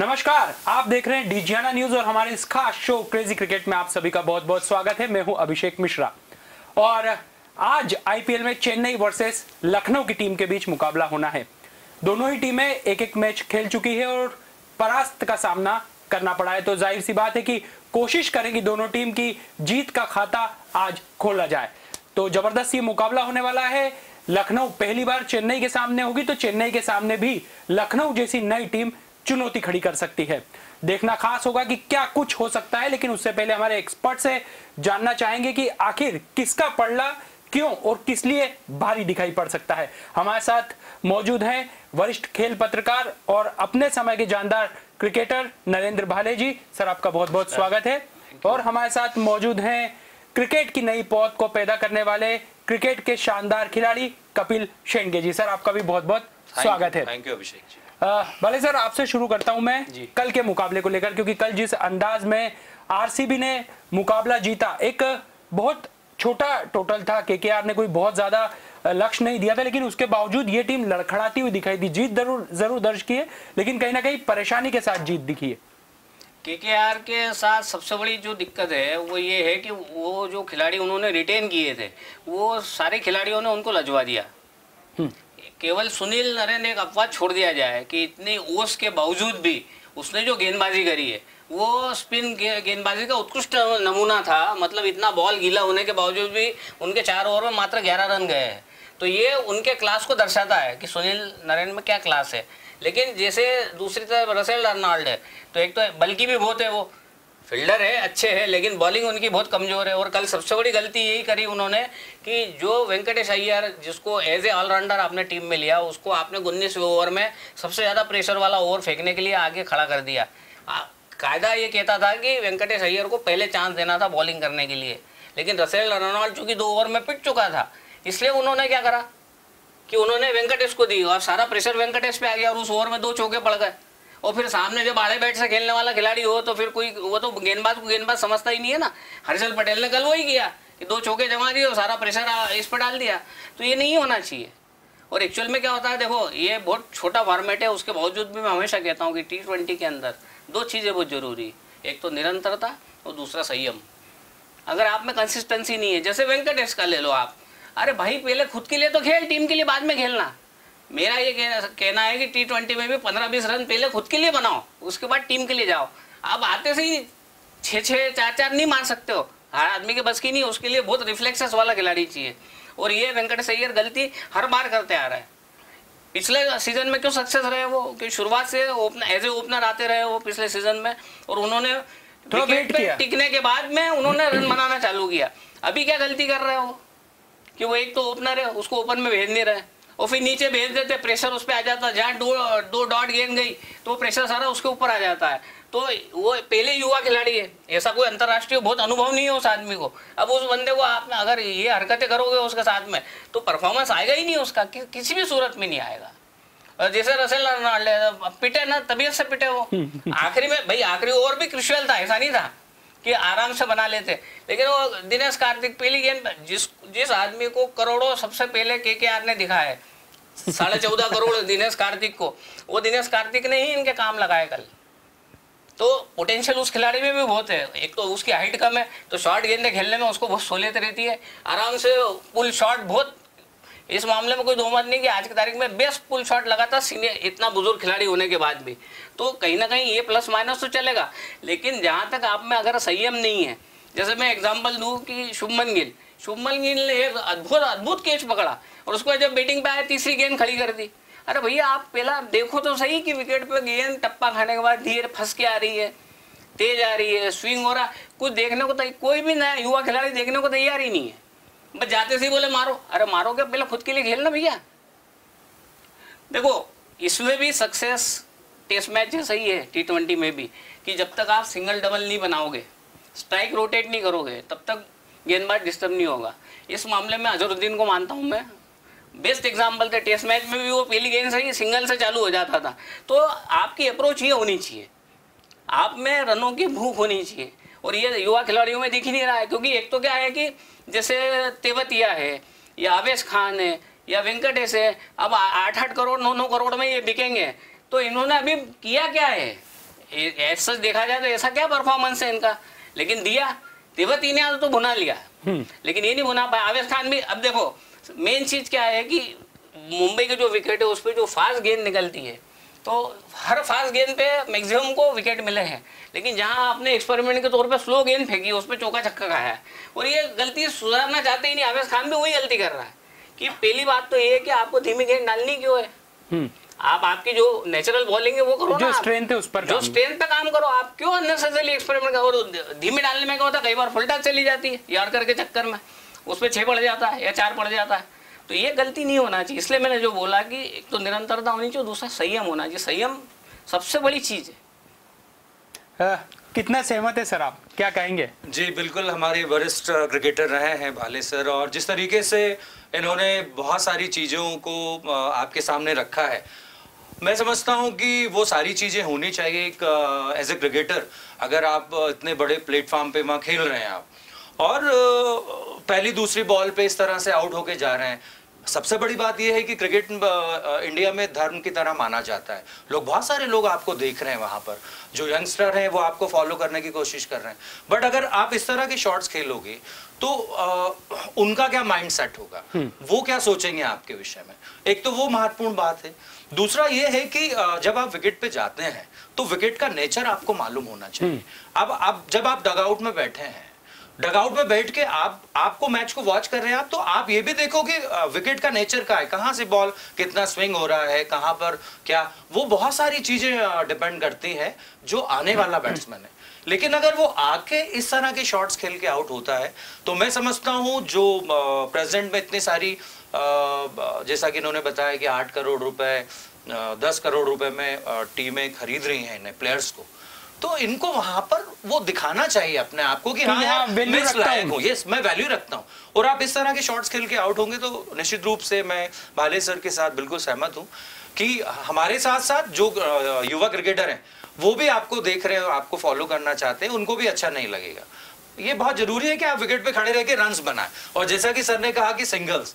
नमस्कार, आप देख रहे हैं डीजियाना न्यूज़ और हमारे इस खास शो क्रेजी क्रिकेट में आप सभी का बहुत बहुत स्वागत है। मैं हूँ अभिषेक मिश्रा। और आज आईपीएल में चेन्नई वर्सेस लखनऊ की टीम के बीच मुकाबला होना है। दोनों ही टीमें एक एक मैच खेल चुकी है और परास्त का सामना करना पड़ा है। तो ज़ाहिर सी बात है कि कोशिश करेंगी दोनों टीम की जीत का खाता आज खोला जाए। तो ज़बरदस्त ये मुकाबला होने वाला है। लखनऊ पहली बार चेन्नई के सामने होगी तो चेन्नई के सामने भी लखनऊ जैसी नई टीम चुनौती खड़ी कर सकती है। देखना खास होगा कि क्या कुछ हो सकता है लेकिन उससे पहले हमारे एक्सपर्ट से जानना चाहेंगे कि आखिर किसका पड़ला क्यों और किस लिए भारी दिखाई पड़ सकता है। हमारे साथ मौजूद हैं वरिष्ठ खेल पत्रकार और अपने समय के जानदार क्रिकेटर नरेंद्र भाले जी। सर आपका बहुत बहुत स्वागत है। और हमारे साथ मौजूद हैं क्रिकेट की नई पौध को पैदा करने वाले क्रिकेट के शानदार खिलाड़ी कपिल शेंडगे जी। सर आपका भी बहुत बहुत स्वागत है। Thank you Abhishek ji. भले सर आपसे शुरू करता हूँ मैं कल के मुकाबले को लेकर क्योंकि कल जिस अंदाज में आरसीबी ने मुकाबला जीता एक बहुत छोटा टोटल था। केकेआर ने कोई बहुत ज़्यादा लक्ष्य नहीं दिया था लेकिन उसके बावजूद ये टीम लड़खड़ाती हुई दिखाई दी। जीत ज़रूर ज़रूर दर्ज की है लेकिन कहीं ना कहीं परेशानी के साथ जीत दिखी है। केकेआर के साथ सबसे बड़ी जो दिक्कत है वो ये है कि वो जो खिलाड़ी उन्होंने रिटेन किए थे वो सारे खिलाड़ियों ने उनको लजवा दिया। केवल सुनील नरेन एक अफवाह छोड़ दिया जाए कि इतनी ओस के बावजूद भी उसने जो गेंदबाजी करी है, वो स्पिन गेंदबाजी का उत्कृष्ट नमूना था। मतलब इतना बॉल गीला होने के बावजूद भी उनके चार ओवर में मात्र ग्यारह रन गए हैं। तो ये उनके क्लास को दर्शाता है कि सुनील नरेन में क्या क्लास है। लेकिन जैसे दूसरी तरफ़ रसेल अर्नाल्ड है तो एक तो बल्कि भी बहुत है वो। फील्डर है, अच्छे है, लेकिन बॉलिंग उनकी बहुत कमज़ोर है। और कल सबसे बड़ी गलती यही करी उन्होंने कि जो वेंकटेश अय्यर, जिसको एज ए ऑलराउंडर आपने टीम में लिया, उसको आपने उन्नीस ओवर में सबसे ज़्यादा प्रेशर वाला ओवर फेंकने के लिए आगे खड़ा कर दिया। कायदा ये कहता था कि वेंकटेश अय्यर को पहले चांस देना था बॉलिंग करने के लिए। लेकिन रसेल रनॉल्ड चूँकि दो ओवर में पिट चुका था, इसलिए उन्होंने क्या करा कि उन्होंने वेंकटेश को दी और सारा प्रेशर वेंकटेश पे आ गया और उस ओवर में दो चौके पड़ गए। और फिर सामने जब आड़े बैट से खेलने वाला खिलाड़ी हो तो फिर कोई, वो तो गेंदबाज को गेंदबाज समझता ही नहीं है ना। हर्षल पटेल ने कल वही किया कि दो चौके जमा दिए और सारा प्रेशर इस पर डाल दिया। तो ये नहीं होना चाहिए। और एक्चुअल में क्या होता है, देखो, ये बहुत छोटा फॉर्मेट है, उसके बावजूद भी मैं हमेशा कहता हूँ कि टी ट्वेंटी के अंदर दो चीज़ें बहुत ज़रूरी एक तो निरंतरता और दूसरा संयम। अगर आप में कंसिस्टेंसी नहीं है, जैसे वेंकटेश का ले लो आप। अरे भाई, पहले खुद के लिए तो खेल, टीम के लिए बाद में खेलना। मेरा ये कहना कहना है कि टी ट्वेंटी में भी पंद्रह बीस रन पहले खुद के लिए बनाओ उसके बाद टीम के लिए जाओ। अब आते से ही छः छः चार चार नहीं मार सकते हो। हर आदमी के बस की नहीं उसके लिए बहुत रिफ्लेक्सेस वाला खिलाड़ी चाहिए। और ये वेंकटेश अय्यर गलती हर बार करते आ रहा है। पिछले सीज़न में क्यों सक्सेस रहे वो? कि शुरुआत से ओपनर एज ए ओपनर आते रहे वो पिछले सीज़न में और उन्होंने विकेट पे टिकने के बाद में उन्होंने रन बनाना चालू किया। अभी क्या गलती कर रहे हो? कि वो एक तो ओपनर है उसको ओपन में भेज नहीं रहे। और फिर नीचे भेज देते प्रेशर उस पर आ जाता जहाँ दो दो डॉट गेंद गई तो वो प्रेशर सारा उसके ऊपर आ जाता है। तो वो पहले युवा खिलाड़ी है ऐसा कोई अंतर्राष्ट्रीय बहुत अनुभव नहीं है उस आदमी को। अब उस बंदे को आप अगर ये हरकतें करोगे उसके साथ में तो परफॉर्मेंस आएगा ही नहीं उसका कि, किसी भी सूरत में नहीं आएगा। जैसे रसेल पिटे ना तबीयत से पिटे वो। आखिरी में भाई आखिरी ओवर भी क्रिशुअल था ऐसा नहीं था कि आराम से बना लेते। लेकिन वो दिनेश कार्तिक पहली गेंद जिस जिस आदमी को करोड़ों सबसे पहले के के आर ने दिखा है साढ़े चौदह करोड़ दिनेश कार्तिक को। वो दिनेश कार्तिक ने ही इनके काम लगाए कल। तो पोटेंशियल उस खिलाड़ी में भी बहुत है। एक तो उसकी हाइट कम है तो शॉर्ट गेंदें खेलने में उसको बहुत सहूलियत रहती है। आराम से पुल शॉट बहुत। इस मामले में कोई दो मत नहीं कि आज की तारीख में बेस्ट पुल शॉट लगाता सीनियर इतना बुज़ुर्ग खिलाड़ी होने के बाद भी। तो कहीं ना कहीं ये प्लस माइनस तो चलेगा। लेकिन जहाँ तक आप में अगर संयम नहीं है, जैसे मैं एग्ज़ाम्पल दूँ कि शुभमन गिल। शुभमन गिल ने एक अद्भुत अद्भुत कैच पकड़ा और उसको जब बैटिंग पे आया तीसरी गेंद खड़ी कर दी। अरे भैया, आप पहला देखो तो सही कि विकेट पे गेंद टप्पा खाने के बाद धीरे फंस के आ रही है, तेज आ रही है स्विंग हो रहा कुछ देखने को तैयार, कोई भी नया युवा खिलाड़ी देखने को तैयार ही नहीं है। बस जाते से बोले, मारो। अरे मारो क्या? पहले खुद के लिए खेलना भैया। देखो, इसमें भी सक्सेस टेस्ट मैच जैसा ही है टी ट्वेंटी में भी, कि जब तक आप सिंगल डबल नहीं बनाओगे स्ट्राइक रोटेट नहीं करोगे, तब तक गेंदबाज डिस्टर्ब नहीं होगा। इस मामले में अजहरुद्दीन को मानता हूँ मैं। बेस्ट एग्ज़ाम्पल थे टेस्ट मैच में भी वो पहली गेंद से ही सिंगल से चालू हो जाता था। तो आपकी अप्रोच ये होनी चाहिए। आप में रनों की भूख होनी चाहिए। और ये युवा खिलाड़ियों में दिख ही नहीं रहा है, क्योंकि एक तो क्या है कि जैसे तेवतिया है, या आवेश खान है, या वेंकटेश है, अब आठ आठ करोड़, नौ नौ करोड़ में ये बिकेंगे। तो इन्होंने अभी किया क्या है? ऐसा देखा जाए तो ऐसा क्या परफॉर्मेंस है इनका? लेकिन दिया तिब्बती ने तो बुना लिया। लेकिन ये नहीं बुना पाया। आवेश खान भी अब देखो मेन चीज़ क्या है कि मुंबई के जो विकेट है उस पर जो फास्ट गेंद निकलती है तो हर फास्ट गेंद पे मैक्सिमम को विकेट मिले हैं। लेकिन जहाँ आपने एक्सपेरिमेंट के तौर पे स्लो गेंद फेंकी उस पर चौका छक्का खाया है। और ये गलती सुधारना चाहते ही नहीं आवेश खान भी वही गलती कर रहा है। कि पहली बात तो ये है कि आपको धीमी गेंद डालनी क्यों है? हम्म। आप आपकी जो नेचुरल बॉलिंग है वो करो जो strength है उस पर जो स्ट्रेंथ पे काम करो आप क्यों अननेसेसरली एक्सपेरिमेंट करो और धीमे डालने में क्या होता है कई बार फुलटा चली जाती है यार्कर के चक्कर में। उस पर छः पड़ जाता है या चार पड़ जाता है। तो ये गलती नहीं होना चाहिए। इसलिए मैंने जो बोला कि एक तो निरंतरता होनी चाहिए दूसरा संयम होना चाहिए। संयम सबसे बड़ी चीज़ है। कितना सहमत है सर आप? क्या कहेंगे? जी बिल्कुल। हमारे वरिष्ठ क्रिकेटर रहे हैं भाले सर और जिस तरीके से इन्होंने बहुत सारी चीज़ों को आपके सामने रखा है मैं समझता हूँ कि वो सारी चीज़ें होनी चाहिए एक एज ए क्रिकेटर अगर आप इतने बड़े प्लेटफॉर्म पे वहाँ खेल रहे हैं आप। और पहली दूसरी बॉल पे इस तरह से आउट होके जा रहे हैं। सबसे बड़ी बात यह है कि क्रिकेट इंडिया में धर्म की तरह माना जाता है। लोग बहुत सारे लोग आपको देख रहे हैं वहाँ पर। जो यंगस्टर हैं वो आपको फॉलो करने की कोशिश कर रहे हैं। बट अगर आप इस तरह के शॉट्स खेलोगे तो अ, उनका क्या माइंड सेट होगा वो क्या सोचेंगे आपके विषय में? एक तो वो महत्वपूर्ण बात है। दूसरा ये है कि जब आप विकेट पे जाते हैं तो विकेट का नेचर आपको मालूम होना चाहिए। अब आप जब आप डगआउट में बैठे हैं डगआउट में बैठ के आप, आपको मैच को वॉच कर रहे हैं आप तो आप ये भी देखो कि विकेट का नेचर का है? कहाँ से बॉल कितना स्विंग हो रहा है? कहाँ पर क्या? वो बहुत सारी चीज़ें डिपेंड करती है जो आने वाला बैट्समैन है। लेकिन अगर वो आके इस तरह के शॉट्स खेल के आउट होता है तो मैं समझता हूँ जो प्रेजेंट में इतनी सारी जैसा कि इन्होंने बताया कि आठ करोड़ रुपए दस करोड़ रुपए में टीमें खरीद रही हैं इन्हें प्लेयर्स को। तो इनको वहाँ पर वो दिखाना चाहिए अपने आप को कि कि हाँ यार मैं लायक हूँ। हूँ। यस मैं वैल्यू रखता हूँ। और आप इस तरह के शॉट्स खेल के आउट होंगे तो निश्चित रूप से मैं भाले सर के साथ बिल्कुल सहमत हूँ कि हमारे साथ साथ जो युवा क्रिकेटर हैं वो भी आपको देख रहे हो आपको फॉलो करना चाहते हैं उनको भी अच्छा नहीं लगेगा। ये बहुत ज़रूरी है कि आप विकेट पे खड़े रह के रन बनाए। और जैसा कि सर ने कहा कि सिंगल्स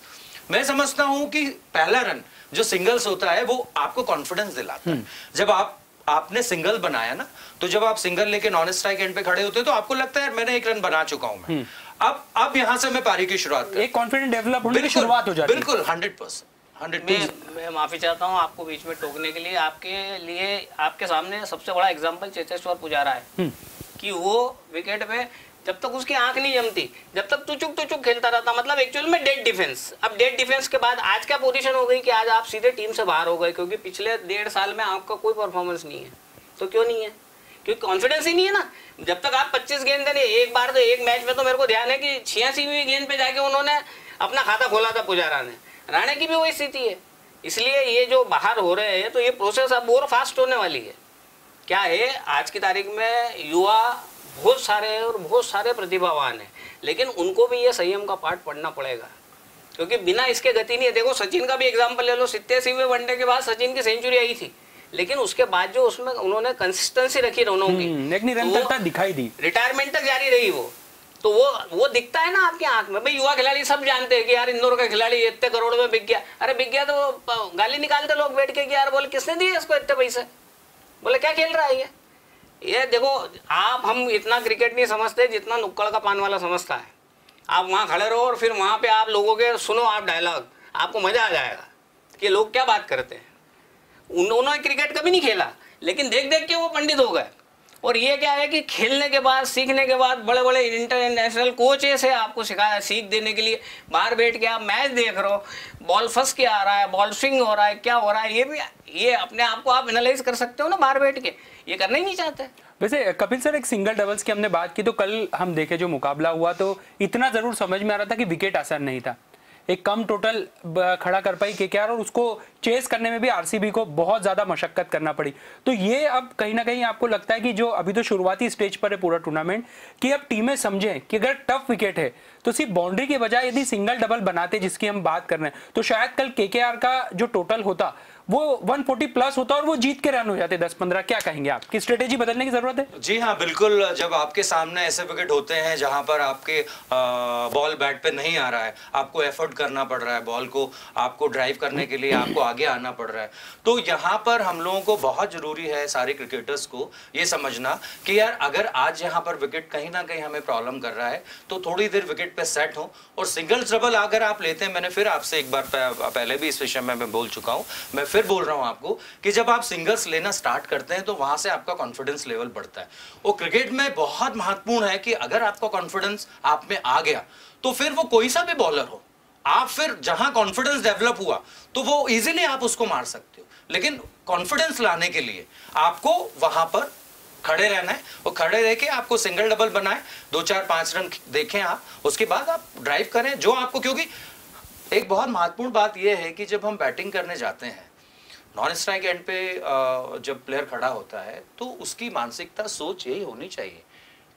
मैं समझता हूँ कि पहला रन जो सिंगल्स होता है वो आपको कॉन्फिडेंस दिलाता है। जब आप आपने सिंगल बनाया ना तो जब आप सिंगल लेके नॉन स्ट्राइक एंड पे खड़े होते हैं तो आपको लगता है यार मैंने एक रन बना चुका हूँ मैं। अब अब यहाँ से मैं पारी की शुरुआत कर एक कॉन्फिडेंट डेवलप होने की शुरुआत हो जाती है। बिल्कुल हंड्रेड परसेंट मैं मैं माफ़ी चाहता हूँ आपको बीच में टोकने के लिए। आपके लिए आपके सामने सबसे बड़ा एग्जांपल चेतेश्वर पुजारा है कि वो विकेट पे जब तक उसकी आँख नहीं जमती, जब तक तुचुक तुचुक खेलता रहता मतलब एक्चुअल में डेड डिफेंस अब डेड डिफेंस के बाद आज क्या पोजीशन हो गई कि आज आप सीधे टीम से बाहर हो गए, क्योंकि पिछले डेढ़ साल में आपका कोई परफॉर्मेंस नहीं है। तो क्यों नहीं है? क्योंकि कॉन्फिडेंस ही नहीं है ना। जब तक आप 25 गेंद देने, एक बार तो एक मैच में तो मेरे को ध्यान है कि छियासीवीं गेंद पे जाके उन्होंने अपना खाता खोला था पुजारा ने। राणे की भी वही स्थिति है। इसलिए ये जो बाहर हो रहे हैं तो ये प्रोसेस अब और फास्ट होने वाली है। क्या है? आज की तारीख में युवा बहुत सारे हैं और बहुत सारे प्रतिभावान हैं। लेकिन उनको भी ये संयम का पाठ पढ़ना पड़ेगा। क्योंकि बिना इसके गति नहीं है। देखो सचिन का भी एग्ज़ाम्पल ले लो। सितयासीवें वनडे के बाद सचिन की सेंचुरी आई थी। लेकिन उसके बाद जो उसमें उन्होंने कंसिस्टेंसी रखी रनों की हम्म, तो निरंतरता दिखाई दी। रिटायरमेंट तक जारी रही वो। तो वो वो दिखता है ना आपके आँख में भाई युवा खिलाड़ी सब जानते हैं कि यार इंदौर का खिलाड़ी इतने करोड़ में बिक गया। अरे बिक गया तो गाली निकालते लोग बैठ के कि यार बोले किसने दिए इसको इतने पैसे? बोले क्या खेल रहा है ये? ये देखो, आप हम इतना क्रिकेट नहीं समझते जितना नुक्कड़ का पान वाला समझता है। आप वहाँ खड़े रहो और फिर वहाँ पे आप लोगों के सुनो आप डायलॉग आपको मज़ा आ जाएगा कि लोग क्या बात करते हैं। उन्होंने क्रिकेट कभी नहीं खेला, लेकिन देख देख के वो पंडित हो गए। और ये क्या है कि खेलने के बाद, सीखने के बाद बड़े बड़े इंटरनेशनल कोचेस है आपको सिखाया सीख देने के लिए। बाहर बैठ के आप मैच देख रहे हो। बॉल फंस के आ रहा है बॉल स्विंग हो रहा है, क्या हो रहा है, ये भी, ये अपने आप को आप एनालाइज कर सकते हो ना बाहर बैठ के। ये करना ही नहीं चाहते। वैसे, कपिल सर, एक सिंगल डबल्स की हमने बात की तो कल हम देखे जो मुकाबला हुआ तो इतना ज़रूर समझ में आ रहा था कि विकेट आसान नहीं था। एक कम टोटल खड़ा कर पाई केकेआर और उसको चेस करने में भी आरसीबी को बहुत ज़्यादा मशक्कत करना पड़ी। तो ये अब कहीं ना कहीं आपको लगता है कि जो अभी तो शुरुआती स्टेज पर है पूरा टूर्नामेंट कि अब टीमें समझें कि अगर टफ विकेट है तो सिर्फ़ बाउंड्री के बजाय यदि सिंगल डबल बनाते जिसकी हम बात कर रहे हैं तो शायद कल केकेआर का जो टोटल होता वो 140 प्लस होता और वो जीत के रन हो जाते 10-15 क्या कहेंगे आप? की स्ट्रेटेजी बदलने की ज़रूरत है? जी हाँ बिल्कुल, जब आपके सामने ऐसे विकेट होते हैं जहाँ पर आपके बॉल बैट पे नहीं आ रहा है, आपको एफर्ट करना पड़ रहा है बॉल को, आपको ड्राइव करने के लिए आपको आगे आना पड़ रहा है तो यहाँ पर हम लोगों को बहुत ज़रूरी है सारे क्रिकेटर्स को ये समझना कि यार, अगर आज यहाँ पर विकेट कहीं ना कहीं हमें प्रॉब्लम कर रहा है तो थोड़ी देर विकेट पे सेट हो और सिंगल ट्रबल अगर आप लेते हैं, मैंने फिर आपसे एक बार पहले भी इस विषय में मैं बोल चुका हूँ, मैं फिर बोल रहा हूँ आपको कि जब आप सिंगल्स लेना स्टार्ट करते हैं तो वहाँ से आपका कॉन्फिडेंस लेवल बढ़ता है। और क्रिकेट में बहुत महत्वपूर्ण है कि अगर आपका कॉन्फिडेंस आप में आ गया तो फिर वो कोई सा भी बॉलर हो, आप फिर जहाँ कॉन्फिडेंस डेवलप हुआ तो वो इजीली आप उसको मार सकते हो। लेकिन कॉन्फिडेंस लाने के लिए आपको वहाँ पर खड़े रहना है और खड़े रह के आपको सिंगल डबल बनाए, दो चार पाँच रन देखें आप, उसके बाद आप ड्राइव करें, जो आपको, क्योंकि एक बहुत महत्वपूर्ण बात यह है कि जब हम बैटिंग करने जाते हैं नॉन स्ट्राइक एंड पे जब प्लेयर खड़ा होता है तो उसकी मानसिकता सोच यही होनी चाहिए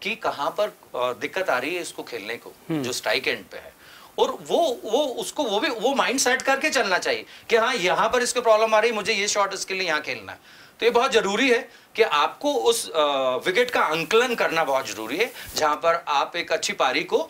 कि कहाँ पर दिक्कत आ रही है इसको खेलने को हम्म। जो स्ट्राइक एंड पे है। और वो वो उसको वो भी वो माइंड सेट करके चलना चाहिए कि हाँ यहाँ पर इसको प्रॉब्लम आ रही है मुझे ये शॉट इसके लिए यहाँ खेलना है। तो ये बहुत ज़रूरी है कि आपको उस विकेट का अंकलन करना बहुत ज़रूरी है जहाँ पर आप एक अच्छी पारी को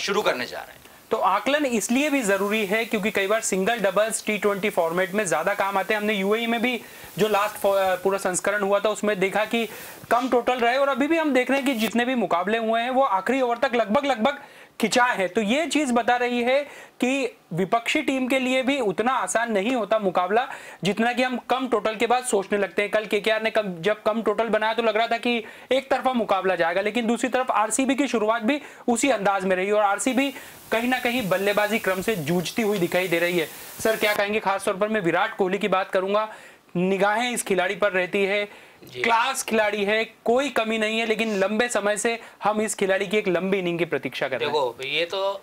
शुरू करने जा रहे हैं। तो आकलन इसलिए भी ज़रूरी है क्योंकि कई बार single doubles T twenty format में ज़्यादा काम आते हैं। हमने यूएई में भी जो लास्ट पूरा संस्करण हुआ था, उसमें देखा कि कम टोटल रहे और अभी भी हम देख रहे हैं कि जितने भी मुकाबले हुए हैं, वो आखिरी ओवर तक लगभग लगभग खिंचा है। तो ये चीज़ बता रही है कि विपक्षी टीम के लिए भी उतना आसान नहीं होता मुकाबला, जितना कि हम कम टोटल के बाद सोचने लगते हैं। कल के ने कम जब कम टोटल बनाया तो लग रहा था कि एक तरफा मुकाबला जाएगा, लेकिन दूसरी तरफ़ आरसीबी की शुरुआत भी उसी अंदाज में रही और आरसीबी कहीं ना कहीं बल्लेबाजी क्रम से जूझती हुई दिखाई दे रही है। सर, क्या कहेंगे? खासतौर पर मैं विराट कोहली की बात करूँगा। निगाहें इस खिलाड़ी पर रहती है। क्लास खिलाड़ी है कोई कमी नहीं है लेकिन लंबे समय से हम इस खिलाड़ी की एक लंबी इनिंग की प्रतीक्षा कर रहे हैं। देखो ये तो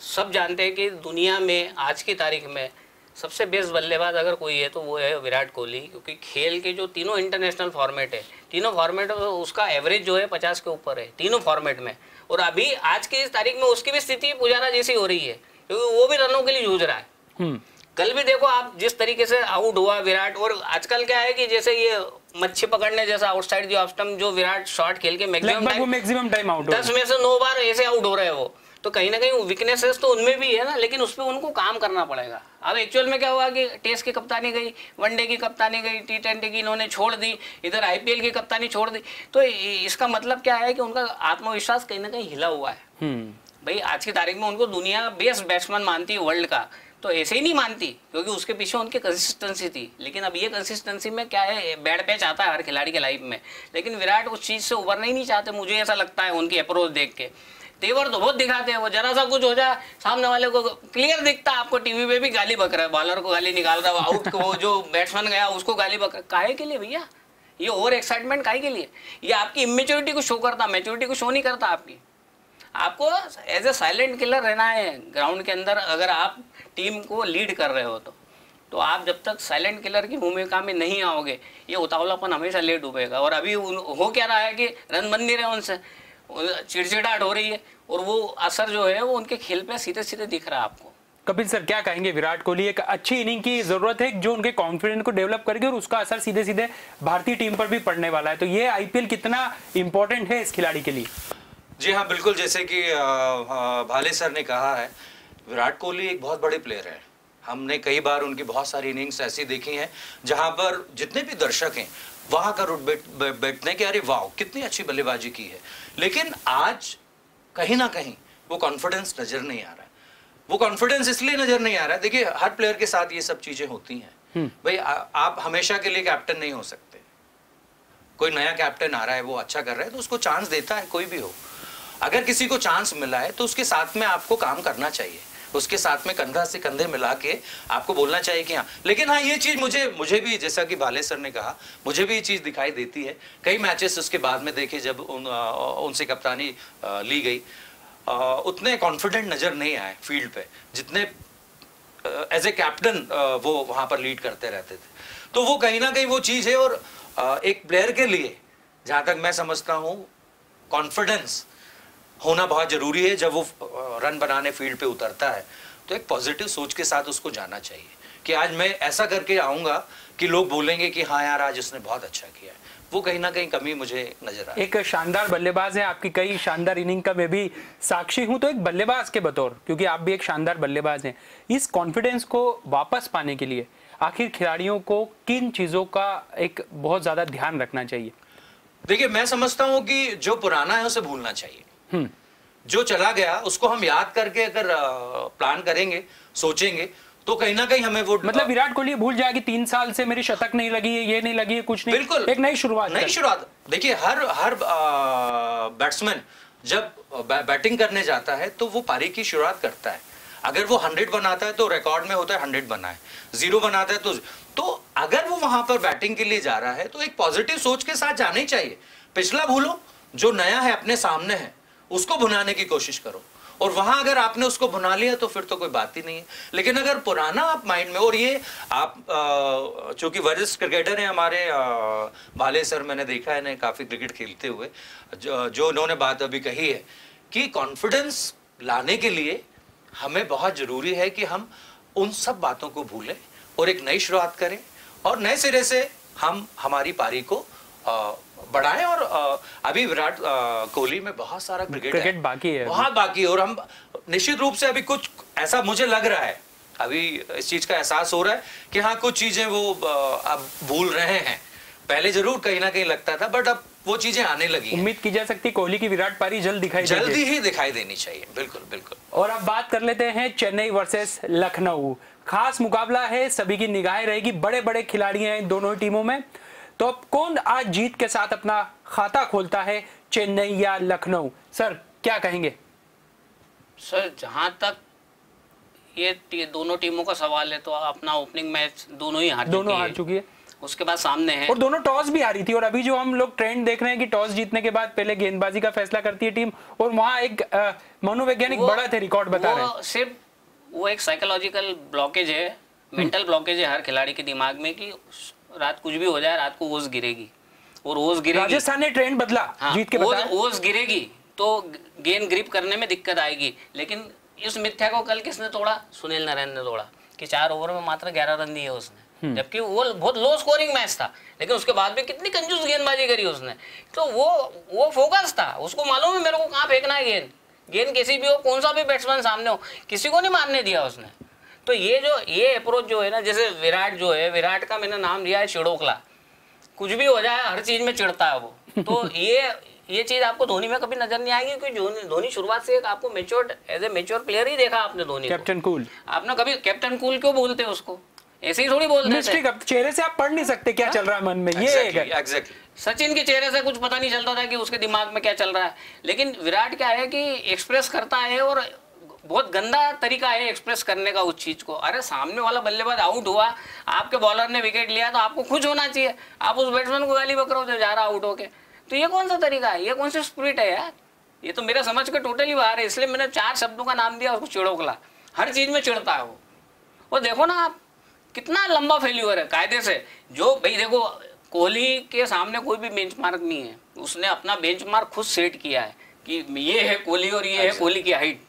सब जानते हैं कि दुनिया में आज की तारीख में सबसे बेस्ट बल्लेबाज अगर कोई है तो वो है विराट कोहली क्योंकि खेल के जो तीनों इंटरनेशनल फॉर्मेट है तीनों फॉर्मेट उसका एवरेज जो है पचास के ऊपर है तीनों फॉर्मेट में। और अभी आज की इस तारीख में उसकी भी स्थिति पुजारा जैसी हो रही है क्योंकि वो भी रनों के लिए जूझ रहा है। हम्म। कल भी देखो आप जिस तरीके से आउट हुआ विराट और आजकल क्या है कि जैसे ये मच्छी पकड़ने जैसा आउटसाइड जो ऑफ़ जो विराट शॉट खेल के मैक्सिमम टाइम आउट दस में से नौ बार ऐसे आउट हो रहे हैं वो। तो कहीं ना कहीं वीकनेसेस तो उनमें भी है ना लेकिन उस पर उनको काम करना पड़ेगा। अब एक्चुअल में क्या हुआ कि टेस्ट की कप्तानी गई वनडे की कप्तानी गई टी ट्वेंटी की इन्होंने छोड़ दी इधर आईपीएल की कप्तानी छोड़ दी। तो इसका मतलब क्या है कि उनका आत्मविश्वास कहीं ना कहीं हिला हुआ है। हम्म। भाई आज की तारीख में उनको दुनिया बेस्ट बैट्समैन मानती है वर्ल्ड का। तो ऐसे ही नहीं मानती, क्योंकि उसके पीछे उनकी कंसिस्टेंसी थी। लेकिन अब ये कंसिस्टेंसी में क्या है बैड पैच आता है हर खिलाड़ी के लाइफ में। लेकिन विराट उस चीज़ से उभरना ही नहीं चाहते, मुझे ऐसा लगता है उनकी अप्रोच देख के। तेवर तो बहुत दिखाते हैं, वो जरा सा कुछ हो जाए सामने वाले को क्लियर दिखता है आपको टीवी पे भी गाली बक रहा है बॉलर को गाली निकाल रहा है आउट को जो बैट्समैन गया, उसको गाली बक रहा काहे के लिए भैया? ये ओवर एक्साइटमेंट काहे के लिए? ये आपकी इमेच्योरिटी को शो करता मेच्योरिटी को शो नहीं करता आपकी? आपको एज ए साइलेंट किलर रहना है ग्राउंड के अंदर अगर आप टीम को लीड कर रहे हो तो। तो आप जब तक साइलेंट किलर की भूमिका में नहीं आओगे, ये उतावलापन हमेशा लेट डूबेगा और अभी हो क्या रहा है कि रन बन नहीं रहे उनसे चिड़चिड़ाहट हो रही है, और वो असर जो है, वो उनके खेल पे सीधे सीधे दिख रहा है आपको। कपिल सर, क्या कहेंगे? विराट कोहली एक अच्छी इनिंग की ज़रूरत है, जो उनके कॉन्फिडेंस को डेवलप करेगी और उसका असर सीधे सीधे भारतीय टीम पर भी पड़ने वाला है। तो ये आईपीएल कितना इंपॉर्टेंट है इस खिलाड़ी के लिए? जी हाँ बिल्कुल जैसे कि भाले सर ने कहा है विराट कोहली एक बहुत बड़े प्लेयर है। हमने कई बार उनकी बहुत सारी इनिंग्स ऐसी देखी हैं जहाँ पर जितने भी दर्शक हैं वहाँ का रुट बैठ बैठने के अरे वाह कितनी अच्छी बल्लेबाजी की है। लेकिन आज कहीं ना कहीं वो कॉन्फिडेंस नज़र नहीं आ रहा है। वो कॉन्फिडेंस इसलिए नज़र नहीं आ रहा है देखिए हर प्लेयर के साथ ये सब चीज़ें होती हैं। हम्म। भाई आप हमेशा के लिए कैप्टन नहीं हो सकते। कोई नया कैप्टन आ रहा है वो अच्छा कर रहा है तो उसको चांस देता है कोई भी हो। अगर किसी को चांस मिला है तो उसके साथ में आपको काम करना चाहिए। उसके साथ में कंधा से कंधे मिला के आपको बोलना चाहिए कि हाँ। लेकिन हाँ ये चीज़ मुझे मुझे भी जैसा कि भाले सर ने कहा मुझे भी ये चीज़ दिखाई देती है। कई मैचेस उसके बाद में देखे जब उन, उनसे कप्तानी ली गई। उतने कॉन्फिडेंट नज़र नहीं आए फ़ील्ड पे जितने एज ए कैप्टन वो वहाँ पर लीड करते रहते थे। तो वो कहीं ना कहीं वो चीज़ है और एक प्लेयर के लिए जहाँ तक मैं समझता हूँ कॉन्फिडेंस होना बहुत ज़रूरी है जब वो रन बनाने फ़ील्ड पे उतरता है। तो एक पॉजिटिव सोच के साथ उसको जाना चाहिए कि आज मैं ऐसा करके आऊँगा कि लोग बोलेंगे कि हाँ यार आज उसने बहुत अच्छा किया है। वो कहीं ना कहीं कमी मुझे नज़र आई एक शानदार बल्लेबाज है आपकी कई शानदार इनिंग का मैं भी साक्षी हूँ तो एक बल्लेबाज के बतौर क्योंकि आप भी एक शानदार बल्लेबाज हैं। इस कॉन्फिडेंस को वापस पाने के लिए आखिर खिलाड़ियों को किन चीज़ों का एक बहुत ज़्यादा ध्यान रखना चाहिए? देखिए मैं समझता हूँ कि जो पुराना है उसे भूलना चाहिए। जो चला गया उसको हम याद करके अगर प्लान करेंगे सोचेंगे तो कहीं ना कहीं हमें वो मतलब विराट कोहली भूल जाएगी तीन साल से मेरी शतक नहीं लगी है ये नहीं लगी है कुछ नहीं। बिल्कुल। एक नई शुरुआत नई शुरुआत। देखिए हर हर बैट्समैन जब बैटिंग करने जाता है तो वो पारी की शुरुआत करता है। अगर वो हंड्रेड बनाता है तो रिकॉर्ड में होता है हंड्रेड बनाए ज़ीरो बनाता है तो तो अगर वो वहाँ पर बैटिंग के लिए जा रहा है तो एक पॉजिटिव सोच के साथ जाना ही चाहिए। पिछला भूलो जो नया है अपने सामने है उसको भुनाने की कोशिश करो। और वहाँ अगर आपने उसको भुना लिया तो फिर तो कोई बात ही नहीं है। लेकिन अगर पुराना आप माइंड में और ये आप चूँकि वरिष्ठ क्रिकेटर हैं हमारे भाले सर मैंने देखा है इन्हें काफ़ी क्रिकेट खेलते हुए। जो, उन्होंने बात अभी कही है कि कॉन्फिडेंस लाने के लिए हमें बहुत ज़रूरी है कि हम उन सब बातों को भूलें और एक नई शुरुआत करें। और नए सिरे से हम हमारी पारी को बढ़ाएँ और अभी विराट कोहली में बहुत सारा क्रिकेट क्रिकेट बाकी है। बहुत बाकी है और हम निश्चित रूप से अभी कुछ ऐसा मुझे लग रहा है अभी इस चीज़ का एहसास हो रहा है कि हाँ कुछ चीज़ें वो अब भूल रहे हैं। पहले ज़रूर कहीं ना कहीं लगता था बट अब वो चीज़ें आने लगी उम्मीद की जा सकती कोहली की विराट पारी जल्द दिखाई जल्दी ही दिखाई देनी चाहिए बिल्कुल बिल्कुल। और अब बात कर लेते हैं चेन्नई वर्सेस लखनऊ। खास मुकाबला है सभी की निगाहें रहेगी बड़े बड़े खिलाड़ी हैं दोनों ही टीमों में। तो अब कौन आज जीत के साथ अपना खाता खोलता है चेन्नई या लखनऊ? सर क्या कहेंगे? सर जहाँ तक ये दोनों टीमों का सवाल है तो अपना ओपनिंग मैच दोनों ही हार दोनों हार चुकी है। उसके बाद सामने है। और दोनों टॉस भी हारी थी और अभी जो हम लोग ट्रेंड देख रहे हैं कि टॉस जीतने के बाद पहले गेंदबाजी का फैसला करती है टीम और वहाँ एक मनोवैज्ञानिक बड़ा थे रिकॉर्ड बता रहे हैं। सिर्फ़ वो एक साइकोलॉजिकल ब्लॉकेज है मेंटल ब्लॉकेज है हर खिलाड़ी के दिमाग में कि रात कुछ भी हो जाए रात को ओस गिरेगी। और ओस गिरेगी राजस्थान ने ट्रेंड बदला हाँ, जीत के ओस ओस गिरेगी तो गेंद ग्रिप करने में दिक्कत आएगी। लेकिन इस मिथ्या को कल किसने तोड़ा? सुनील नारायण ने तोड़ा कि चार ओवर में मात्र ग्यारह रन दिए उसने। जबकि वो बहुत लो स्कोरिंग मैच था लेकिन उसके बाद भी कितनी कंजूस गेंदबाजी करी उसने। तो वो वो फोकस था उसको मालूम है मेरे को कहाँ फेंकना है गेंद गेंद किसी भी हो कौन सा भी बैट्समैन सामने हो किसी को नहीं मारने दिया उसने। तो ये जो ये अप्रोच जो है ना जैसे विराट जो है विराट का मैंने नाम लिया है चिड़ोकला। कुछ भी हो जाए हर चीज़ में चिढ़ता है वो। तो ये ये चीज़ आपको धोनी में कभी नज़र नहीं आएगी क्योंकि धोनी- धोनी शुरुआत से एक आपको mature as a mature player ही देखा आपने धोनी कैप्टन कूल आपने कभी कैप्टन कूल क्यों बोलते हैं उसको? ऐसे ही थोड़ी बोलते थे। चेहरे से आप पढ़ नहीं सकते क्या चल रहा है मन में ये एग्जैक्टली सचिन के चेहरे से कुछ पता नहीं चलता था कि उसके दिमाग में क्या चल रहा है। लेकिन विराट क्या है कि एक्सप्रेस करता है और बहुत गंदा तरीका है एक्सप्रेस करने का उस चीज़ को। अरे सामने वाला बल्लेबाज आउट हुआ आपके बॉलर ने विकेट लिया तो आपको खुश होना चाहिए। आप उस बैट्समैन को गाली बकरो जो जा रहा आउट होके। तो ये कौन सा तरीका है? ये कौन सा स्प्रिट है यार? ये तो मेरा समझ के टोटली बाहर है इसलिए मैंने चार शब्दों का नाम दिया उसको चिड़ोकला हर चीज़ में चिड़ता है वो। और देखो ना आप कितना लंबा फेल्यूर है कायदे से। जो भाई देखो कोहली के सामने कोई भी बेंचमार्क नहीं है। उसने अपना बेंचमार्क खुद सेट किया है कि ये है कोहली और ये है कोहली की हाइट